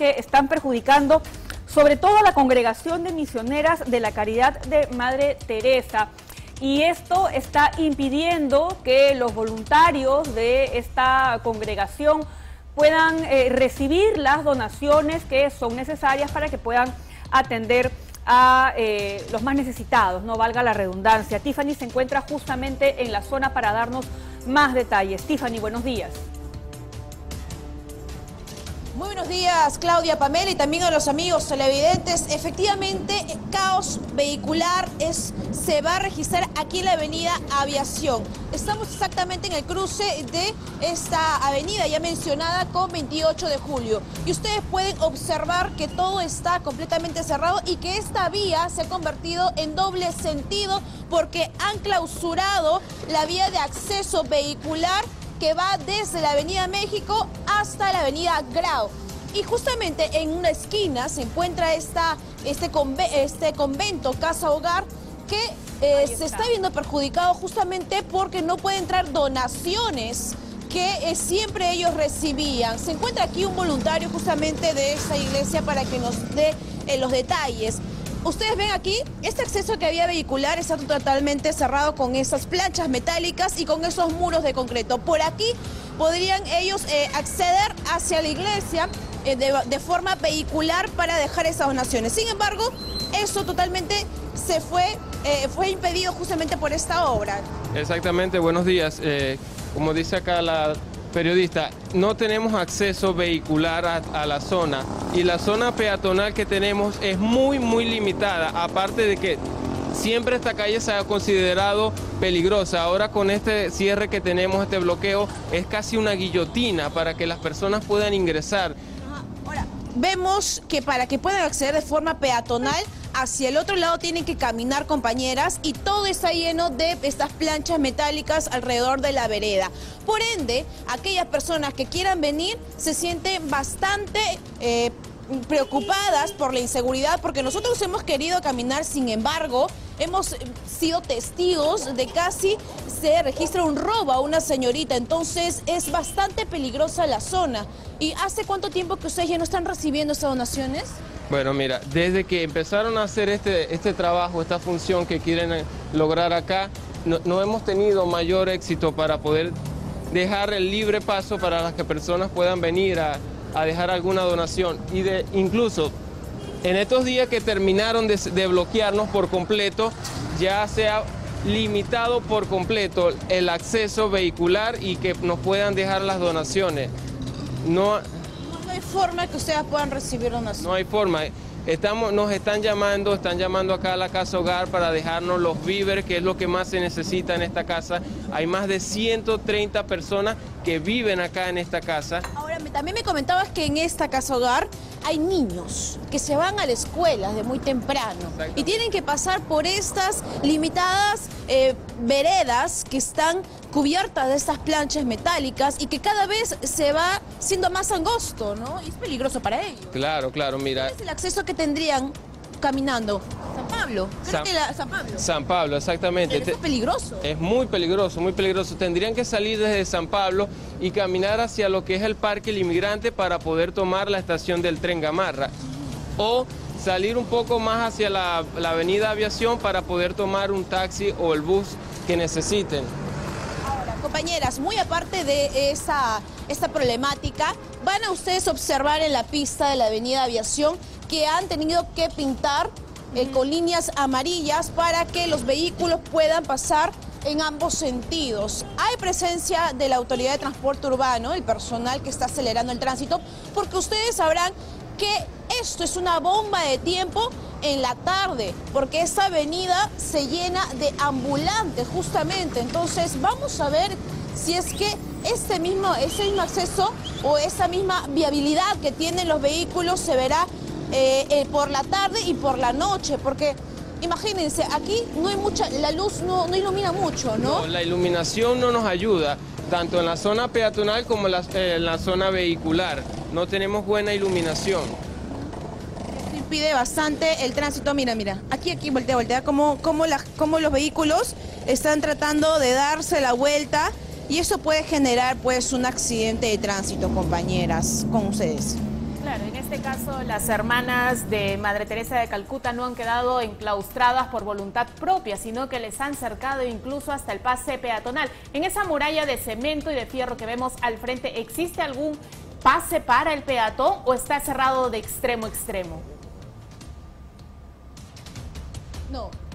que están perjudicando sobre todo a la congregación de misioneras de la Caridad de Madre Teresa. Y esto está impidiendo que los voluntarios de esta congregación puedan eh, recibir las donaciones que son necesarias para que puedan atender a eh, los más necesitados, no valga la redundancia. Tiffany se encuentra justamente en la zona para darnos más detalles. Tiffany, buenos días. Muy buenos días, Claudia Pamela y también a los amigos televidentes. Efectivamente, caos vehicular es, se va a registrar aquí en la avenida Aviación. Estamos exactamente en el cruce de esta avenida ya mencionada con 28 de julio. Y ustedes pueden observar que todo está completamente cerrado y que esta vía se ha convertido en doble sentido porque han clausurado la vía de acceso vehicular que va desde la Avenida México hasta la Avenida Grau. Y justamente en una esquina se encuentra esta, este, este convento, casa hogar, que eh, se está viendo perjudicado justamente porque no puede entrar donaciones que eh, siempre ellos recibían. Se encuentra aquí un voluntario justamente de esta iglesia para que nos dé eh, los detalles. Ustedes ven aquí, este acceso que había vehicular está totalmente cerrado con esas planchas metálicas y con esos muros de concreto. Por aquí podrían ellos eh, acceder hacia la iglesia eh, de, forma vehicular para dejar esas donaciones. Sin embargo, eso totalmente se fue, eh, fue impedido justamente por esta obra. Exactamente, buenos días. como dice acá la periodista, no tenemos acceso vehicular a, la zona y la zona peatonal que tenemos es muy, muy limitada, aparte de que siempre esta calle se ha considerado peligrosa. Ahora con este cierre que tenemos, este bloqueo, es casi una guillotina para que las personas puedan ingresar. Ahora, vemos que para que puedan acceder de forma peatonal, hacia el otro lado tienen que caminar compañeras y todo está lleno de estas planchas metálicas alrededor de la vereda. Por ende, aquellas personas que quieran venir se sienten bastante... Eh, preocupadas por la inseguridad porque nosotros hemos querido caminar, sin embargo, hemos sido testigos de casi se registra un robo a una señorita, entonces es bastante peligrosa la zona. ¿Y hace cuánto tiempo que ustedes ya no están recibiendo esas donaciones? Bueno, mira, desde que empezaron a hacer este, este trabajo, esta función que quieren eh, lograr acá, no, hemos tenido mayor éxito para poder dejar el libre paso para las que personas puedan venir a, dejar alguna donación. Y de, incluso en estos días que terminaron de, de, bloquearnos por completo, ya se ha limitado por completo el acceso vehicular y que nos puedan dejar las donaciones. No, no hay forma que ustedes puedan recibir una No hay forma. Estamos, nos están llamando, están llamando acá a la casa hogar para dejarnos los víveres, que es lo que más se necesita en esta casa. Hay más de 130 personas que viven acá en esta casa. También me comentabas que en esta casa hogar hay niños que se van a la escuela de muy temprano y tienen que pasar por estas limitadas eh, veredas que están cubiertas de estas planchas metálicas y que cada vez se va siendo más angosto, ¿no? Y es peligroso para ellos. Claro, claro, mira. ¿Cuál es el acceso que tendrían caminando? San Pablo. San, San Pablo. San Pablo, exactamente. es peligroso. Es muy peligroso, muy peligroso. Tendrían que salir desde San Pablo y caminar hacia lo que es el Parque El Inmigrante para poder tomar la estación del tren Gamarra. O salir un poco más hacia la, avenida Aviación para poder tomar un taxi o el bus que necesiten. Ahora, compañeras, muy aparte de esa, esta problemática, van a ustedes observar en la pista de la avenida Aviación que han tenido que pintar eh, con líneas amarillas para que los vehículos puedan pasar en ambos sentidos. Hay presencia de la Autoridad de Transporte Urbano, el personal que está acelerando el tránsito, porque ustedes sabrán que esto es una bomba de tiempo en la tarde, porque esa avenida se llena de ambulantes justamente. Entonces vamos a ver si es que este mismo, ese mismo acceso o esa misma viabilidad que tienen los vehículos se verá eh, eh, por la tarde y por la noche, porque imagínense, aquí no hay mucha, la luz no, no ilumina mucho, ¿no? La iluminación no nos ayuda, tanto en la zona peatonal como en la, eh, en la zona vehicular. No tenemos buena iluminación. Esto impide bastante el tránsito. Mira, mira, aquí, aquí, voltea, voltea, como, como, como los vehículos están tratando de darse la vuelta y eso puede generar pues un accidente de tránsito, compañeras, con ustedes. En este caso, las hermanas de Madre Teresa de Calcuta no han quedado enclaustradas por voluntad propia, sino que les han cercado incluso hasta el pase peatonal. En esa muralla de cemento y de fierro que vemos al frente, ¿existe algún pase para el peatón o está cerrado de extremo a extremo?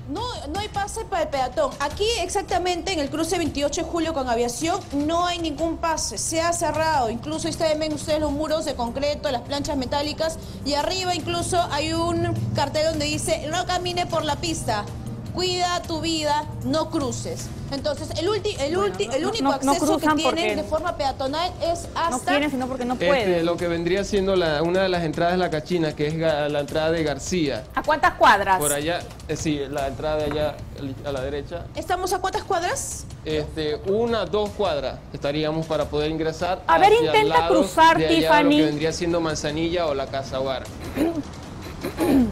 No, no, hay pase para el peatón. Aquí exactamente en el cruce 28 de julio con aviación no hay ningún pase. Se ha cerrado. Incluso ustedes ven ustedes los muros de concreto, las planchas metálicas y arriba incluso hay un cartel donde dice no camine por la pista cuida tu vida, no cruces. Entonces, el, el, el único acceso que tienen de forma peatonal es hasta... No quieren, sino porque no pueden. Este, lo que vendría siendo la, una de las entradas de la cachina, que es la entrada de García. ¿A cuántas cuadras? Por allá, eh, sí, la entrada de allá a la derecha. ¿Estamos a cuántas cuadras? Este, una, dos cuadras estaríamos para poder ingresar. A ver, intenta cruzar, Tiffany. Lo que vendría siendo Manzanilla o la Casa Hogar.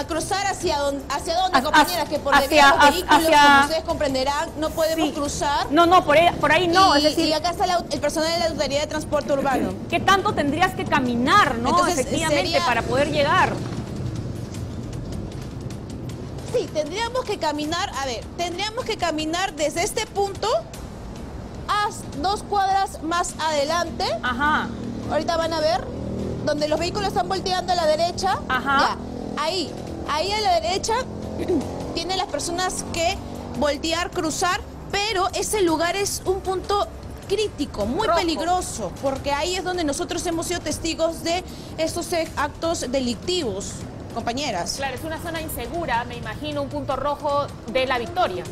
a cruzar hacia dónde, hacia dónde compañeras, que por hacia, los vehículos, como ustedes comprenderán, no podemos cruzar. No, no, por ahí, por ahí no. Y, es decir, y acá está el personal de la Autoridad de Transporte Urbano. ¿Qué tanto tendrías que caminar, no? Efectivamente, para poder llegar. Sí, tendríamos que caminar, a ver, tendríamos que caminar desde este punto a dos cuadras más adelante. Ajá. Ahorita van a ver, donde los vehículos están volteando a la derecha. Ajá. Ahí, ahí a la derecha tienen las personas que voltear, cruzar, pero ese lugar es un punto crítico, muy peligroso, porque ahí es donde nosotros hemos sido testigos de estos actos delictivos, compañeras. Claro, es una zona insegura, me imagino, un punto rojo de la victoria.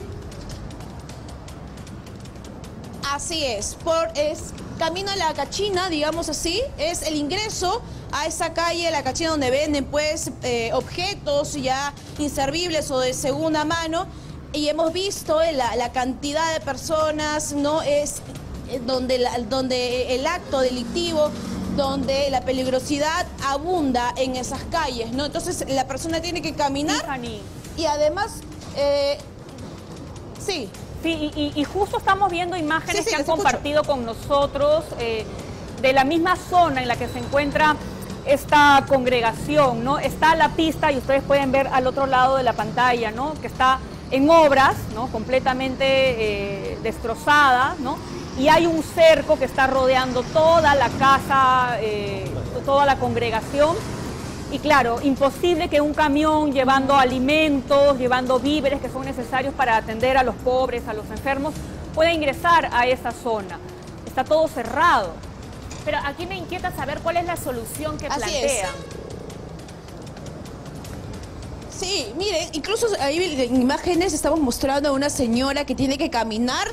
Así es, por es camino a la cachina, digamos así, es el ingreso a esa calle, la cachina donde venden pues eh, objetos ya inservibles o de segunda mano y hemos visto eh, la, cantidad de personas, ¿no? Es eh, donde, donde el acto delictivo donde la peligrosidad abunda en esas calles, ¿no? Entonces la persona tiene que caminar y además, sí. Sí, y, justo estamos viendo imágenes que han compartido con nosotros de la misma zona en la que se encuentra esta congregación, ¿no? Está la pista y ustedes pueden ver al otro lado de la pantalla, ¿no? Que está en obras, ¿no? Completamente eh, destrozada, ¿no? Y hay un cerco que está rodeando toda la casa, eh, toda la congregación. Y claro, imposible que un camión llevando alimentos, llevando víveres que son necesarios para atender a los pobres, a los enfermos, pueda ingresar a esa zona. Está todo cerrado. Pero aquí me inquieta saber cuál es la solución que plantea. Sí, miren, incluso ahí en imágenes estamos mostrando a una señora que tiene que caminar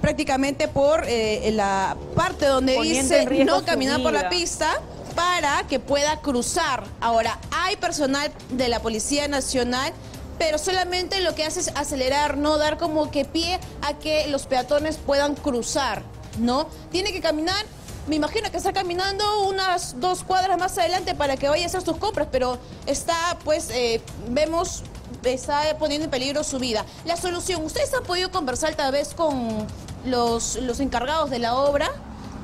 prácticamente por eh, la parte donde dice no caminar por la pista para que pueda cruzar. Ahora, hay personal de la Policía Nacional, pero solamente lo que hace es acelerar, no dar como que pie a que los peatones puedan cruzar, ¿no? Tiene que caminar me imagino que está caminando unas dos cuadras más adelante para que vaya a hacer sus compras, pero está, pues, eh, vemos, está poniendo en peligro su vida. La solución, ¿ustedes han podido conversar tal vez con los, los encargados de la obra?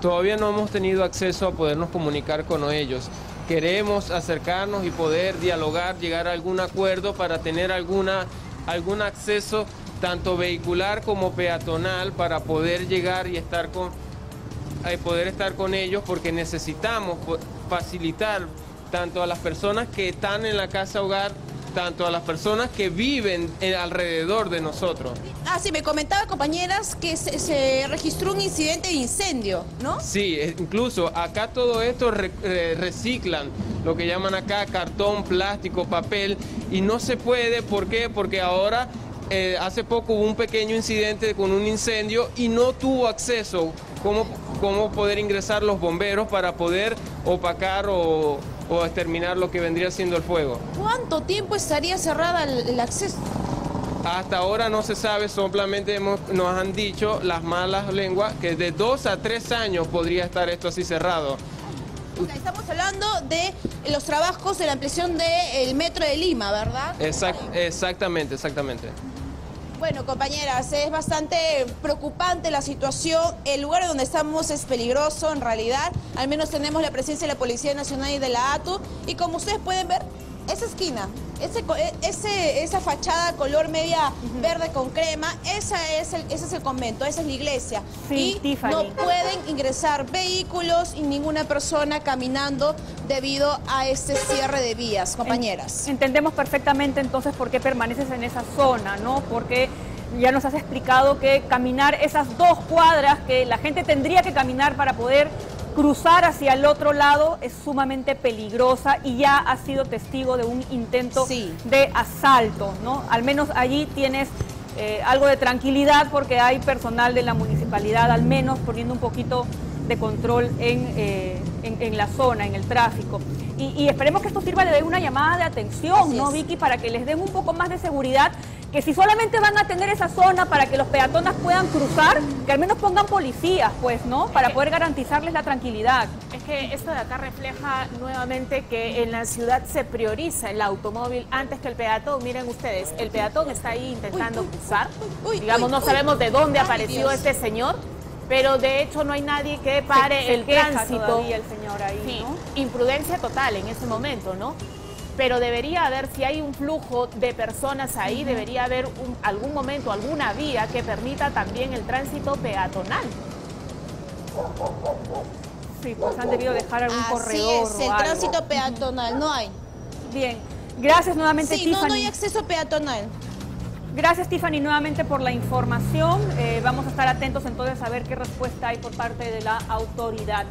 Todavía no hemos tenido acceso a podernos comunicar con ellos. Queremos acercarnos y poder dialogar, llegar a algún acuerdo para tener alguna, algún acceso tanto vehicular como peatonal para poder llegar y estar con poder estar con ellos porque necesitamos facilitar tanto a las personas que están en la casa hogar, tanto a las personas que viven alrededor de nosotros. Ah, sí, me comentaba compañeras que se, registró un incidente de incendio, ¿no? Sí, incluso acá todo esto eh, reciclan, lo que llaman acá cartón, plástico, papel, y no se puede, ¿por qué? Porque ahora eh, hace poco hubo un pequeño incidente con un incendio y no tuvo acceso cómo, cómo poder ingresar los bomberos para poder opacar o, exterminar lo que vendría siendo el fuego. ¿Cuánto tiempo estaría cerrada el, acceso? Hasta ahora no se sabe, solamente nos han dicho las malas lenguas que de dos a tres años podría estar esto así cerrado. Estamos hablando de los trabajos de la ampliación del metro de Lima, ¿verdad? exactamente, exactamente. Bueno, compañeras, es bastante preocupante la situación. El lugar donde estamos es peligroso, en realidad. Al menos tenemos la presencia de la Policía Nacional y de la ATU. Y como ustedes pueden ver, esa esquina, ese, ese, esa fachada color media verde con crema, esa es el, ese es el convento, esa es la iglesia. Sí, y no pueden ingresar vehículos y ninguna persona caminando debido a este cierre de vías, compañeras. Entendemos perfectamente entonces por qué permaneces en esa zona, ¿no? Porque ya nos has explicado que caminar esas dos cuadras que la gente tendría que caminar para poder cruzar hacia el otro lado es sumamente peligrosa y ya ha sido testigo de un intento de asalto, ¿no? Al menos allí tienes eh, algo de tranquilidad porque hay personal de la municipalidad al menos poniendo un poquito de control en, eh, en, la zona, en el tráfico. Y, esperemos que esto sirva de una llamada de atención, ¿no, Vicky? Para que les den un poco más de seguridad que si solamente van a tener esa zona para que los peatones puedan cruzar, que al menos pongan policías, pues, ¿no? Para poder garantizarles la tranquilidad. Es que esto de acá refleja nuevamente que en la ciudad se prioriza el automóvil antes que el peatón. Miren ustedes, el peatón está ahí intentando cruzar. Digamos, no sabemos de dónde apareció este señor, pero de hecho no hay nadie que pare el tránsito. el señor ahí, Imprudencia total en ese momento, ¿no? Pero debería haber, si hay un flujo de personas ahí, debería haber algún momento, alguna vía que permita también el tránsito peatonal. Sí, pues han debido dejar algún corredor. Es, el tránsito peatonal, no hay. Bien, gracias nuevamente, sí, No, no hay acceso peatonal. Gracias, Tiffany, nuevamente por la información. Eh, vamos a estar atentos entonces a ver qué respuesta hay por parte de la autoridad.